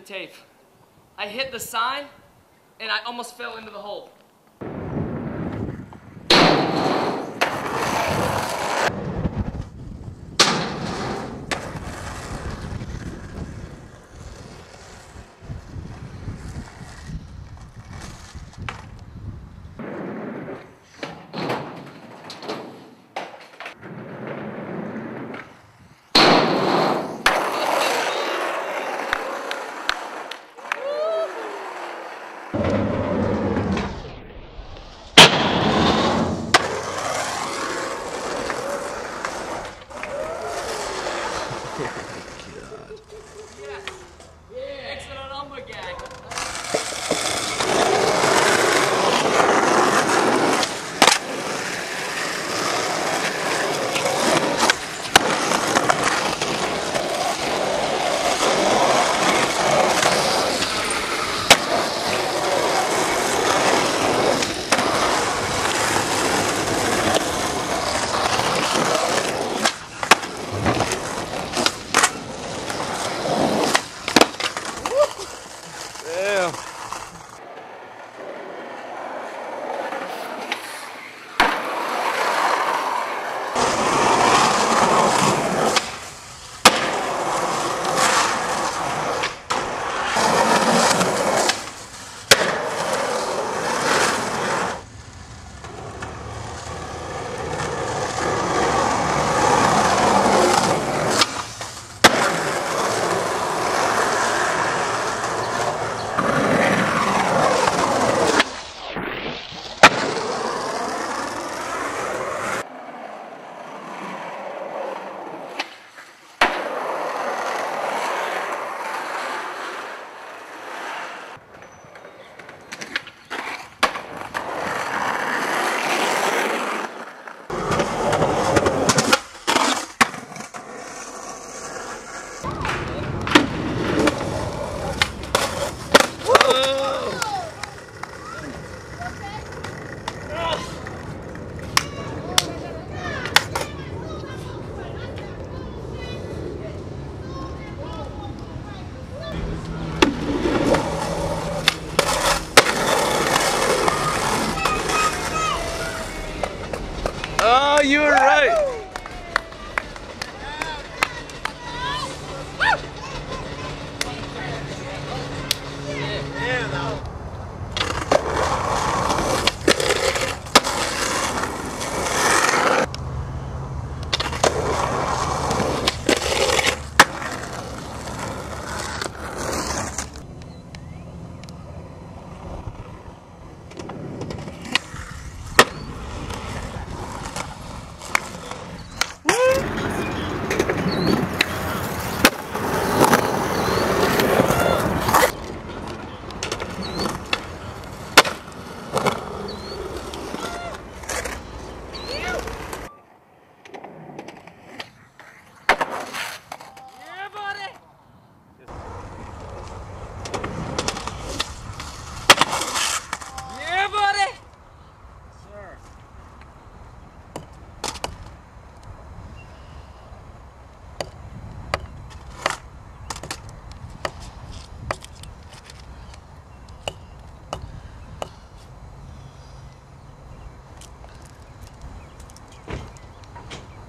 tape. I hit the sign and I almost fell into the hole. Oh, you were right.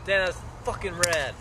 Damn, that's fucking rad.